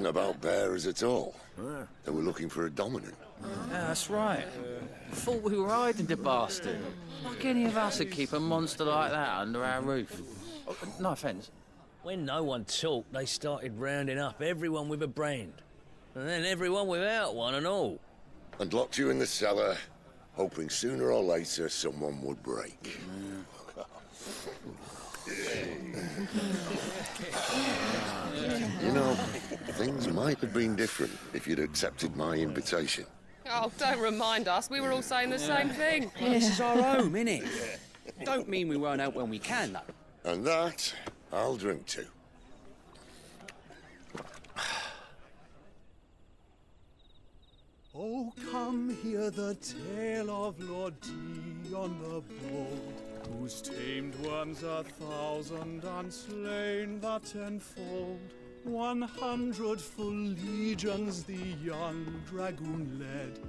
So, wasn't about bearers at all. They were looking for a dominant. Yeah, that's right. Thought we were hiding the bastard. Like any of us would keep a monster like that under our roof. Oh, no offence. When no one talked, they started rounding up everyone with a brand. And then everyone without one and all. And locked you in the cellar, hoping sooner or later someone would break. you know, things might have been different if you'd accepted my invitation. Oh, don't remind us. We were all saying the same thing. Well, this is our home, innit? Don't mean we won't out when we can, though. And that, I'll drink to. Oh, come hear the tale of Lord Dion the Bold, whose tamed worms a thousand and slain the tenfold. One hundred full legions the young dragoon led,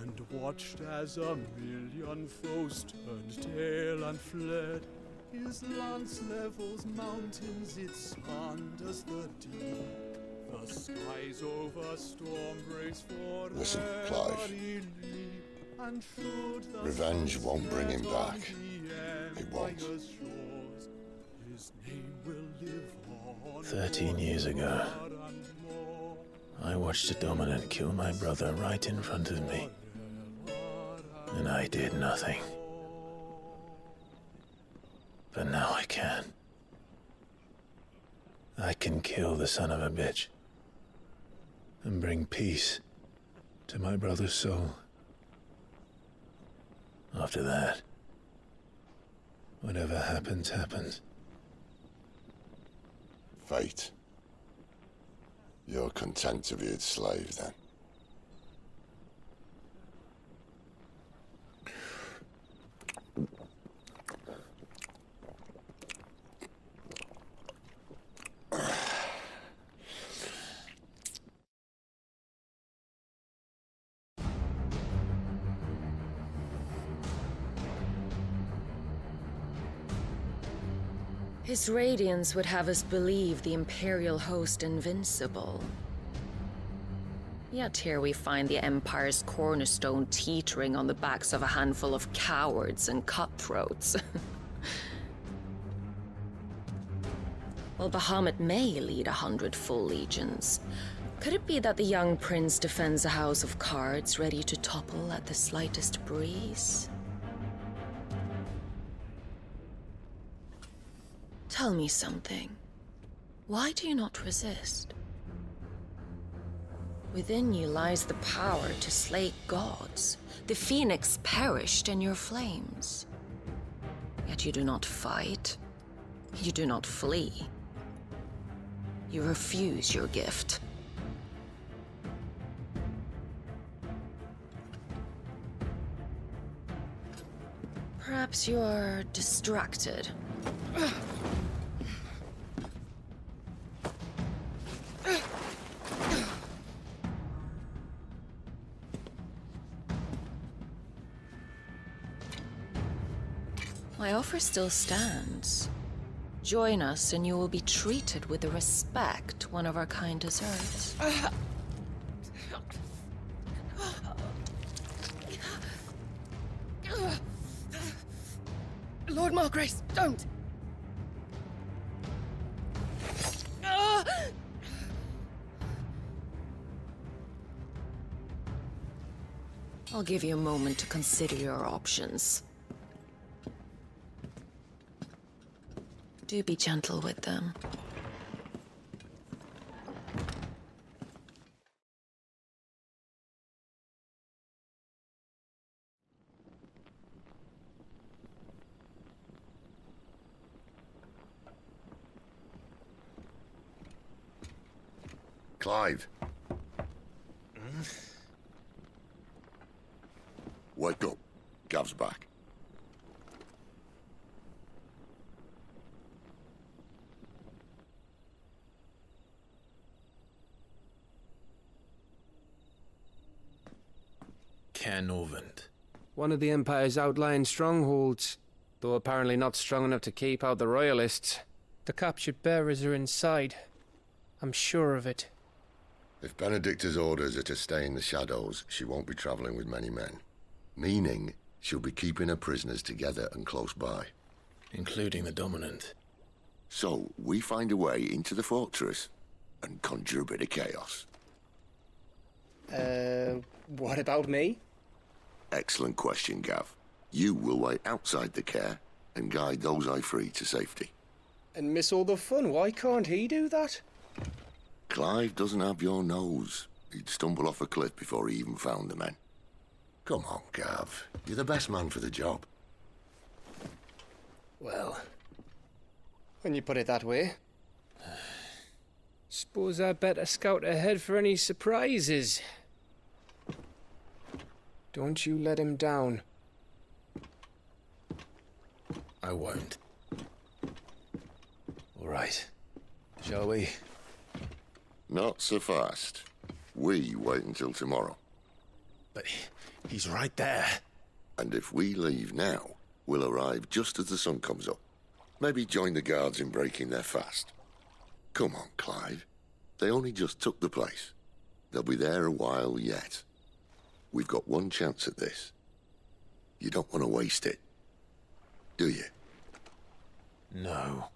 and watched as a million foes turned tail and fled. His lance levels mountains, it sanders the deep. The skies over storm breaks for Listen, Clive. Revenge won't bring him back. It won't. Thirteen years ago, I watched a dominant kill my brother right in front of me. And I did nothing. But now I can. I can kill the son of a bitch and bring peace to my brother's soul. After that, whatever happens, happens. Fate. You're content to be its slave, then? His radiance would have us believe the Imperial host invincible. Yet here we find the Empire's cornerstone teetering on the backs of a handful of cowards and cutthroats. While Bahamut may lead a hundred full legions, could it be that the young prince defends a house of cards ready to topple at the slightest breeze? Tell me something. Why do you not resist? Within you lies the power to slay gods. The phoenix perished in your flames. Yet you do not fight. You do not flee. You refuse your gift. Perhaps you are distracted. My offer still stands. Join us and you will be treated with the respect one of our kind deserves. Lord Margrace, don't! I'll give you a moment to consider your options. Do be gentle with them. Clive. Hmm? Wake up. Gav's back. Canovant. One of the Empire's outlying strongholds, though apparently not strong enough to keep out the Royalists. The captured bearers are inside. I'm sure of it. If Benedikta's orders are to stay in the shadows, she won't be travelling with many men. Meaning, she'll be keeping her prisoners together and close by. Including the dominant. So, we find a way into the fortress and conjure a bit of chaos. Uh, what about me? Excellent question, Gav. You will wait outside the care and guide those I free to safety. And miss all the fun. Why can't he do that? Clive doesn't have your nose. He'd stumble off a cliff before he even found the men. Come on, Gav. You're the best man for the job. Well, when you put it that way. Suppose I better scout ahead for any surprises. Don't you let him down. I won't. All right. Shall we? Not so fast. We wait until tomorrow. But he's right there. And if we leave now, we'll arrive just as the sun comes up. Maybe join the guards in breaking their fast. Come on, Clive. They only just took the place. They'll be there a while yet. We've got one chance at this. You don't want to waste it, do you? No.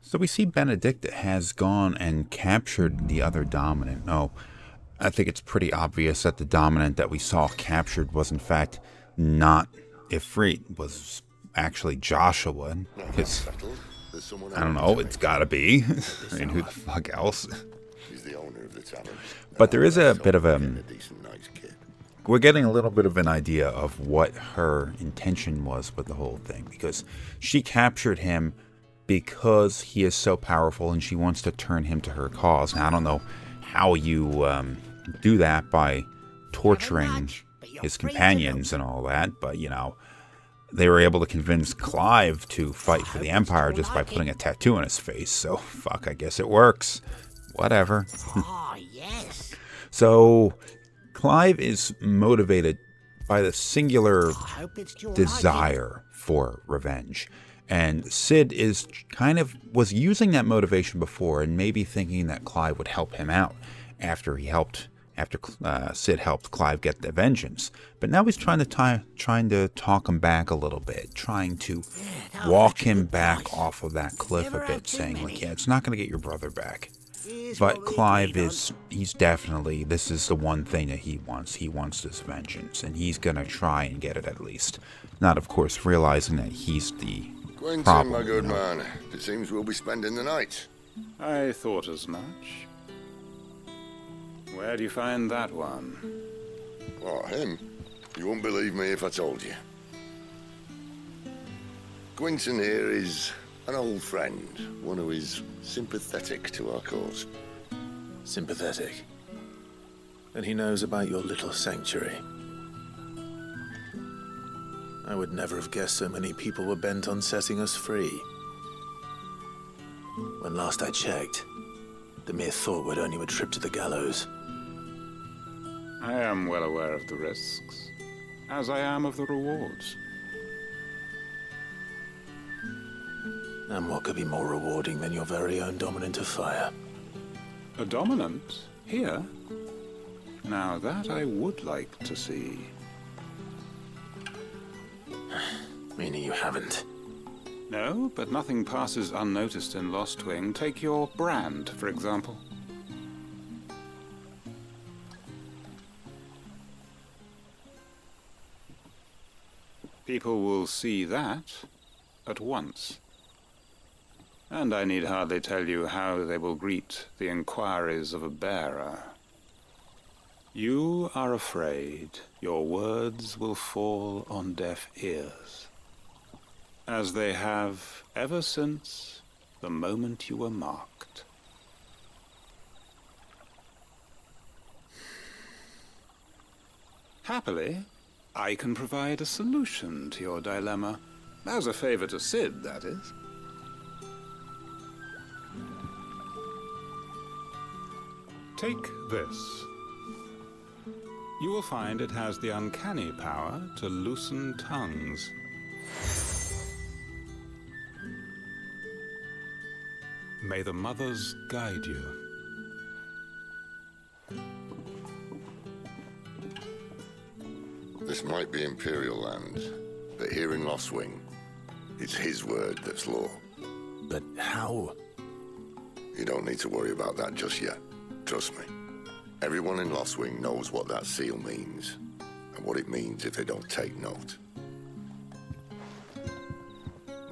So we see Benedikta has gone and captured the other dominant. No, I think it's pretty obvious that the dominant that we saw captured was in fact not Ifrit, was actually Joshua. Because I don't know, it's gotta be. I mean, who the fuck else? But there is a bit of a. We're getting a little bit of an idea of what her intention was with the whole thing because she captured him because he is so powerful and she wants to turn him to her cause. Now, I don't know how you um, do that by torturing his companions and all that, but you know, they were able to convince Clive to fight for the Empire just by putting a tattoo on his face. So, fuck, I guess it works. Whatever. Oh, yes. so, Clive is motivated by the singular desire for revenge. And Cid is kind of was using that motivation before and maybe thinking that Clive would help him out after he helped after uh, Cid helped Clive get the vengeance. But now he's trying to tie, trying to talk him back a little bit, trying to walk him back off of that cliff a bit, saying like, "Yeah, it's not going to get your brother back." But Clive is he's definitely this is the one thing that he wants. He wants this vengeance, and he's going to try and get it at least. Not, of course, realizing that he's the Quentin, problem. my good you know? man. It seems we'll be spending the night. I thought as much. Where do you find that one? Oh, him? You wouldn't believe me if I told you. Quinton here is an old friend, one who is sympathetic to our cause. Sympathetic. And he knows about your little sanctuary. I would never have guessed so many people were bent on setting us free. When last I checked, the mere thought would earn you a trip to the gallows. I am well aware of the risks, as I am of the rewards. And what could be more rewarding than your very own dominant of fire? A dominant? Here? Now that I would like to see. Meaning you haven't. No, but nothing passes unnoticed in Lostwing. Take your brand, for example. People will see that at once. And I need hardly tell you how they will greet the inquiries of a bearer. You are afraid your words will fall on deaf ears, as they have ever since the moment you were marked. Happily, I can provide a solution to your dilemma. As a favor to Cid, that is. Take this. You will find it has the uncanny power to loosen tongues. May the mothers guide you. This might be Imperial land, but here in Lostwing, it's his word that's law. But how? You don't need to worry about that just yet. Trust me. Everyone in Lostwing knows what that seal means, and what it means if they don't take note.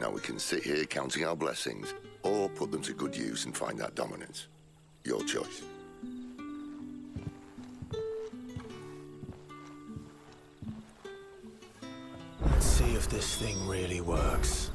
Now we can sit here counting our blessings, or put them to good use and find that dominance. Your choice. Thing really works.